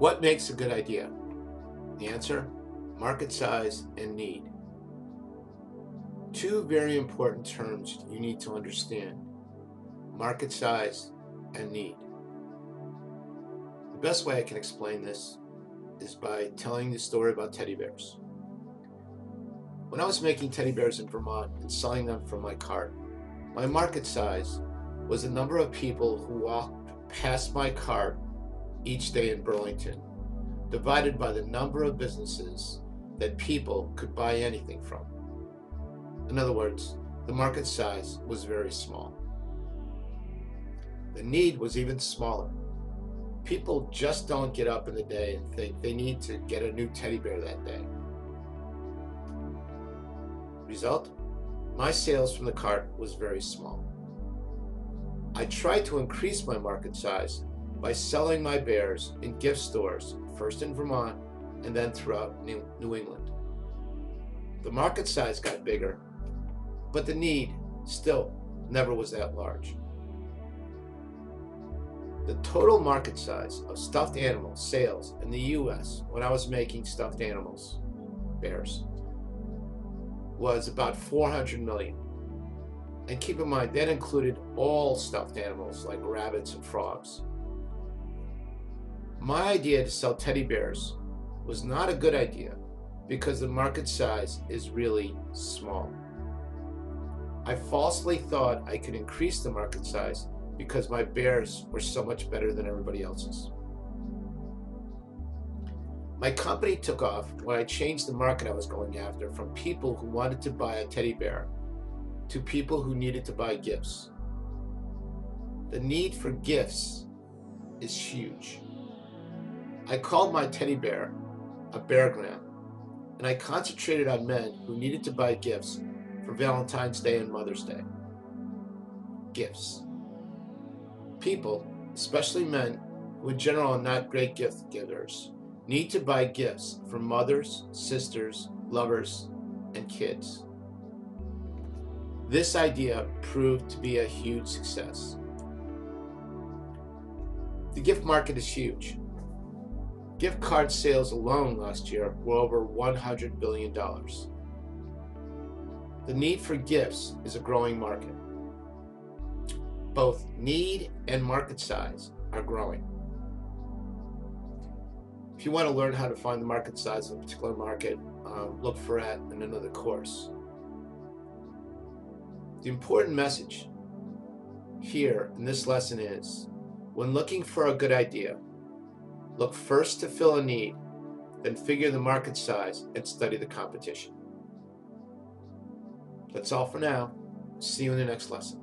What makes a good idea? The answer market size and need. Two very important terms you need to understand market size and need. The best way I can explain this is by telling the story about teddy bears. When I was making teddy bears in Vermont and selling them from my cart, my market size was the number of people who walked past my cart each day in Burlington, divided by the number of businesses that people could buy anything from. In other words, the market size was very small. The need was even smaller. People just don't get up in the day and think they need to get a new teddy bear that day. Result? My sales from the cart was very small. I tried to increase my market size by selling my bears in gift stores, first in Vermont and then throughout New England. The market size got bigger, but the need still never was that large. The total market size of stuffed animal sales in the US when I was making stuffed animals, bears, was about 400 million. And keep in mind, that included all stuffed animals like rabbits and frogs. My idea to sell teddy bears was not a good idea because the market size is really small. I falsely thought I could increase the market size because my bears were so much better than everybody else's. My company took off when I changed the market I was going after from people who wanted to buy a teddy bear to people who needed to buy gifts. The need for gifts is huge. I called my teddy bear a bear Bear-Gram, and I concentrated on men who needed to buy gifts for Valentine's Day and Mother's Day. Gifts. People, especially men, who in general are not great gift givers, need to buy gifts for mothers, sisters, lovers, and kids. This idea proved to be a huge success. The gift market is huge. Gift card sales alone last year were over $100 billion. The need for gifts is a growing market. Both need and market size are growing. If you want to learn how to find the market size of a particular market, um, look for it in another course. The important message here in this lesson is when looking for a good idea, look first to fill a need, then figure the market size and study the competition. That's all for now. See you in the next lesson.